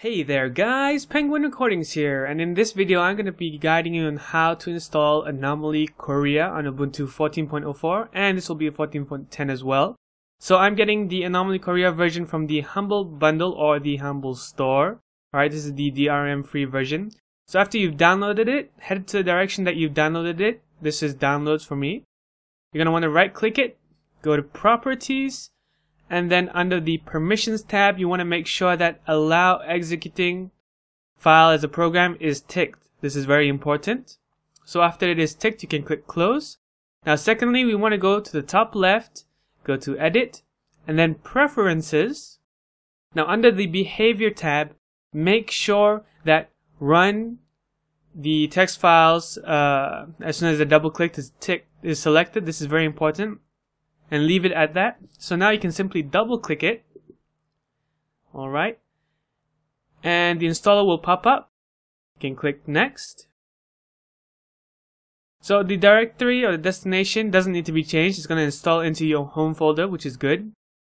Hey there guys, Penguin Recordings here, and in this video I'm going to be guiding you on how to install Anomaly Korea on Ubuntu 14.04, and this will be a 14.10 as well. So I'm getting the Anomaly Korea version from the Humble Bundle or the Humble Store. Alright, this is the DRM free version. So after you've downloaded it, head to the direction that you've downloaded it. This is downloads for me. You're going to want to right click it, go to properties, and then under the permissions tab you want to make sure that allow executing file as a program is ticked. This is very important. So after it is ticked you can click close. Now secondly we want to go to the top left go to edit and then preferences. Now under the behavior tab make sure that run the text files uh, as soon as the double click is tick is selected. This is very important and leave it at that. So now you can simply double click it. Alright. And the installer will pop up. You can click next. So the directory or the destination doesn't need to be changed. It's going to install into your home folder, which is good.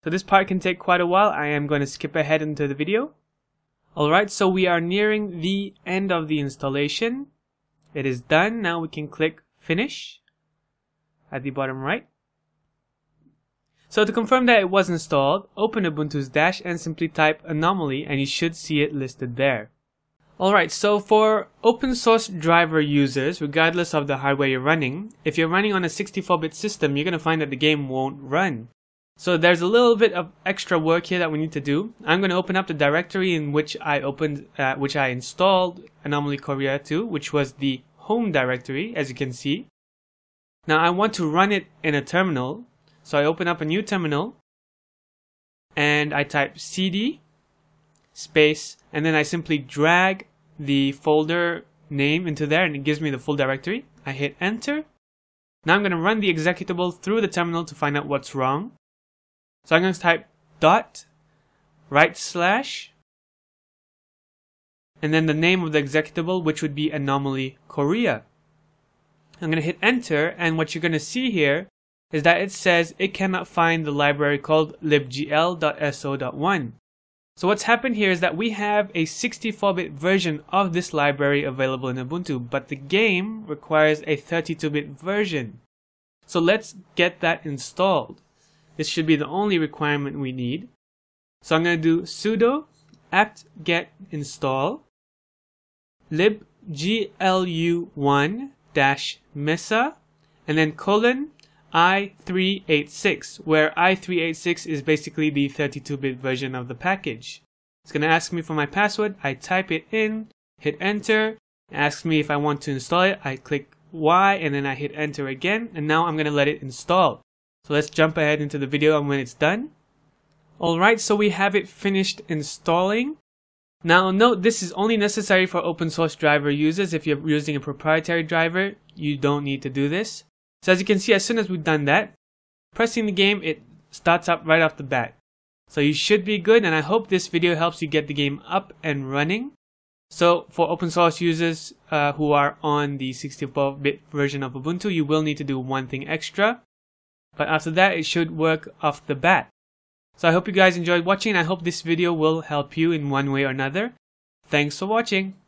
So this part can take quite a while. I am going to skip ahead into the video. Alright, so we are nearing the end of the installation. It is done. Now we can click finish at the bottom right. So to confirm that it was installed, open Ubuntu's dash and simply type anomaly and you should see it listed there. Alright, so for open source driver users, regardless of the hardware you're running, if you're running on a 64-bit system, you're going to find that the game won't run. So there's a little bit of extra work here that we need to do. I'm going to open up the directory in which I opened, uh, which I installed Anomaly Korea to, which was the home directory, as you can see. Now I want to run it in a terminal, so I open up a new terminal and I type cd space and then I simply drag the folder name into there and it gives me the full directory. I hit enter. Now I'm going to run the executable through the terminal to find out what's wrong. So I'm going to type dot right slash and then the name of the executable which would be anomaly Korea. I'm going to hit enter and what you're going to see here is that it says it cannot find the library called libgl.so.1. So what's happened here is that we have a 64-bit version of this library available in Ubuntu, but the game requires a 32-bit version. So let's get that installed. This should be the only requirement we need. So I'm going to do sudo apt-get install libglu1-mesa and then colon i386, where i386 is basically the 32-bit version of the package. It's going to ask me for my password, I type it in, hit enter, asks me if I want to install it, I click Y and then I hit enter again, and now I'm going to let it install. So let's jump ahead into the video and when it's done. Alright, so we have it finished installing. Now note this is only necessary for open source driver users. If you're using a proprietary driver, you don't need to do this. So as you can see, as soon as we've done that, pressing the game, it starts up right off the bat. So you should be good and I hope this video helps you get the game up and running. So for open source users uh, who are on the 64-bit version of Ubuntu, you will need to do one thing extra. But after that, it should work off the bat. So I hope you guys enjoyed watching I hope this video will help you in one way or another. Thanks for watching.